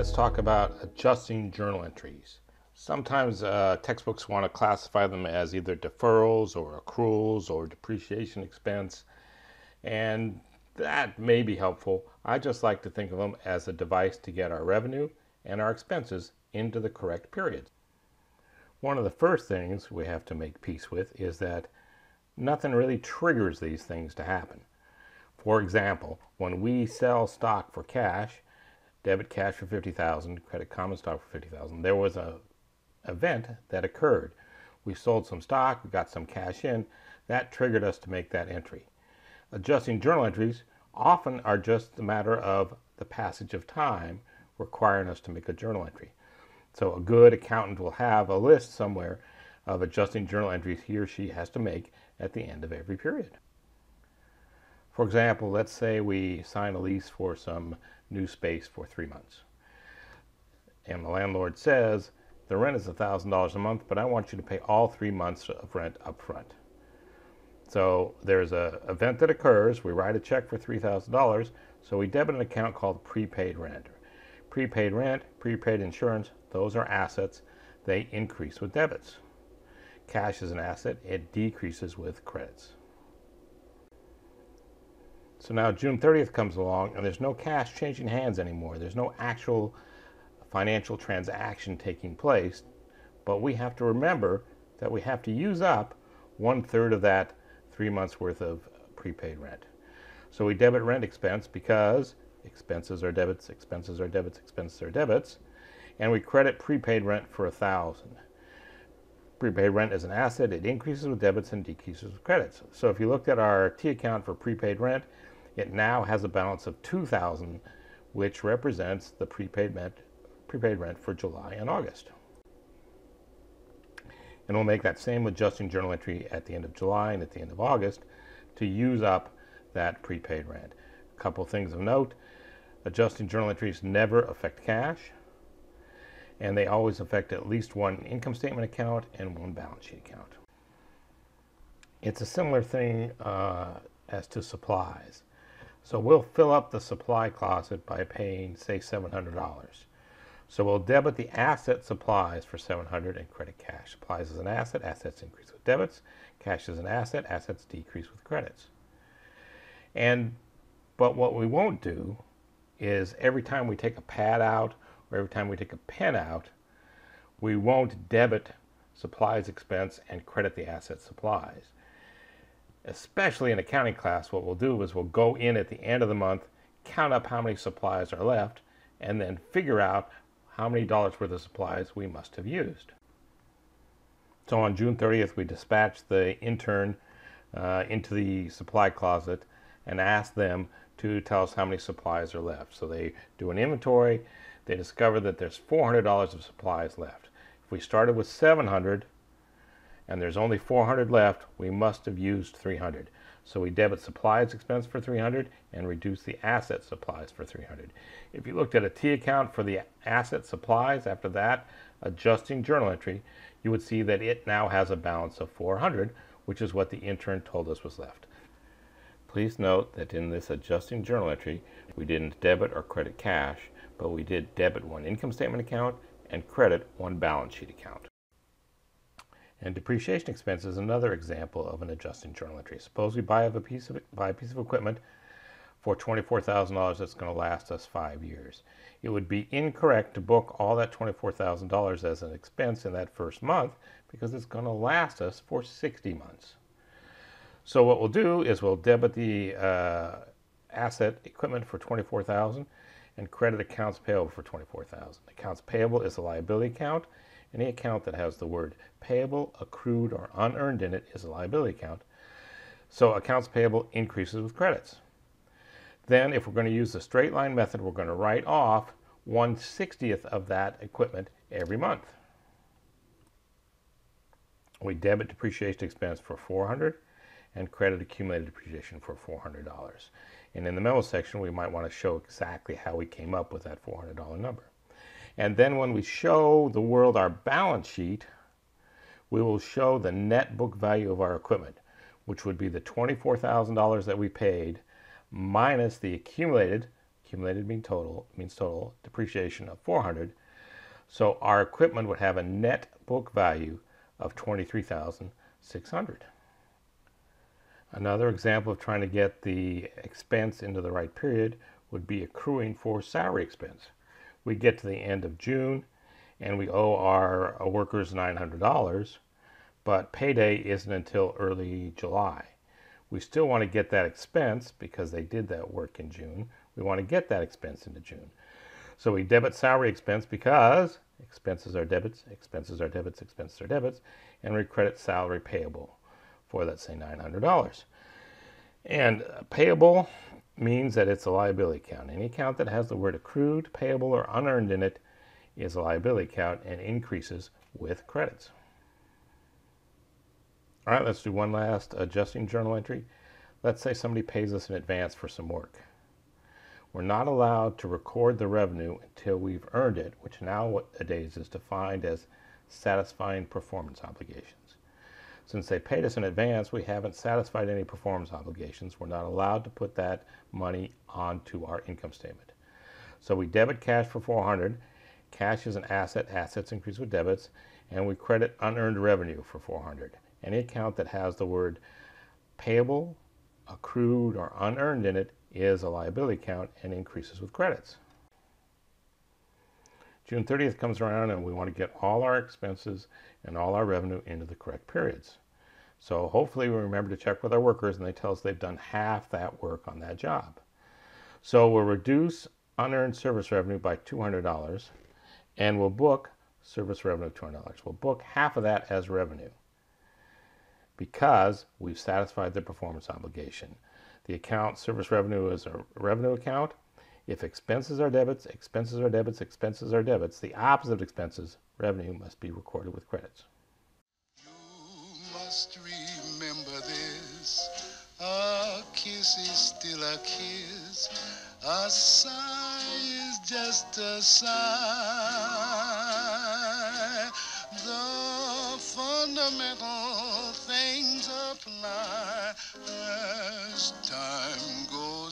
let's talk about adjusting journal entries. Sometimes uh, textbooks want to classify them as either deferrals or accruals or depreciation expense, and that may be helpful. I just like to think of them as a device to get our revenue and our expenses into the correct periods. One of the first things we have to make peace with is that nothing really triggers these things to happen. For example, when we sell stock for cash, debit cash for 50,000, credit common stock for 50,000. There was a event that occurred. We sold some stock, we got some cash in, that triggered us to make that entry. Adjusting journal entries often are just a matter of the passage of time requiring us to make a journal entry. So a good accountant will have a list somewhere of adjusting journal entries he or she has to make at the end of every period. For example, let's say we sign a lease for some new space for three months. And the landlord says, the rent is $1,000 a month, but I want you to pay all three months of rent up front. So there's an event that occurs. We write a check for $3,000. So we debit an account called prepaid rent. Prepaid rent, prepaid insurance, those are assets. They increase with debits. Cash is an asset. It decreases with credits. So now June 30th comes along and there's no cash changing hands anymore. There's no actual financial transaction taking place. But we have to remember that we have to use up one third of that three months worth of prepaid rent. So we debit rent expense because expenses are debits, expenses are debits, expenses are debits, and we credit prepaid rent for a thousand. Prepaid rent is an asset, it increases with debits and decreases with credits. So if you looked at our T account for prepaid rent, it now has a balance of 2000 which represents the prepaid rent, prepaid rent for July and August. And we'll make that same adjusting journal entry at the end of July and at the end of August to use up that prepaid rent. A couple things of note adjusting journal entries never affect cash, and they always affect at least one income statement account and one balance sheet account. It's a similar thing uh, as to supplies. So we'll fill up the supply closet by paying, say, $700. So we'll debit the asset supplies for $700 and credit cash. Supplies is an asset, assets increase with debits. Cash is an asset, assets decrease with credits. And but what we won't do is every time we take a pad out or every time we take a pen out, we won't debit supplies expense and credit the asset supplies especially in accounting class, what we'll do is we'll go in at the end of the month, count up how many supplies are left, and then figure out how many dollars worth of supplies we must have used. So on June 30th, we dispatched the intern uh, into the supply closet and asked them to tell us how many supplies are left. So they do an inventory. They discover that there's $400 of supplies left. If we started with 700, and there's only 400 left, we must have used 300. So we debit supplies expense for 300 and reduce the asset supplies for 300. If you looked at a T account for the asset supplies after that adjusting journal entry, you would see that it now has a balance of 400, which is what the intern told us was left. Please note that in this adjusting journal entry, we didn't debit or credit cash, but we did debit one income statement account and credit one balance sheet account. And depreciation expense is another example of an adjusting journal entry. Suppose we buy a piece of, buy a piece of equipment for $24,000 that's going to last us five years. It would be incorrect to book all that $24,000 as an expense in that first month because it's going to last us for 60 months. So what we'll do is we'll debit the uh, asset equipment for 24,000 and credit accounts payable for 24,000. Accounts payable is a liability account any account that has the word payable, accrued, or unearned in it is a liability account. So accounts payable increases with credits. Then if we're going to use the straight line method, we're going to write off 1 60th of that equipment every month. We debit depreciation expense for 400 and credit accumulated depreciation for $400. And in the memo section, we might want to show exactly how we came up with that $400 number. And then when we show the world our balance sheet, we will show the net book value of our equipment, which would be the $24,000 that we paid minus the accumulated, accumulated mean total means total depreciation of 400. So our equipment would have a net book value of 23,600. Another example of trying to get the expense into the right period would be accruing for salary expense. We get to the end of June and we owe our workers $900, but payday isn't until early July. We still want to get that expense because they did that work in June. We want to get that expense into June. So we debit salary expense because expenses are debits, expenses are debits, expenses are debits, and we credit salary payable for let's say $900. And payable means that it's a liability account. Any account that has the word accrued, payable, or unearned in it is a liability account and increases with credits. All right, let's do one last adjusting journal entry. Let's say somebody pays us in advance for some work. We're not allowed to record the revenue until we've earned it, which nowadays is defined as satisfying performance obligations. Since they paid us in advance, we haven't satisfied any performance obligations. We're not allowed to put that money onto our income statement. So we debit cash for 400. Cash is an asset. Assets increase with debits. And we credit unearned revenue for 400. Any account that has the word payable, accrued, or unearned in it is a liability account and increases with credits. June 30th comes around and we want to get all our expenses and all our revenue into the correct periods. So hopefully we remember to check with our workers and they tell us they've done half that work on that job. So we'll reduce unearned service revenue by $200 and we'll book service revenue of $200. We'll book half of that as revenue because we've satisfied the performance obligation. The account service revenue is a revenue account if expenses are debits, expenses are debits, expenses are debits, the opposite of expenses, revenue, must be recorded with credits. You must remember this. A kiss is still a kiss. A sigh is just a sigh. The fundamental things apply as time goes.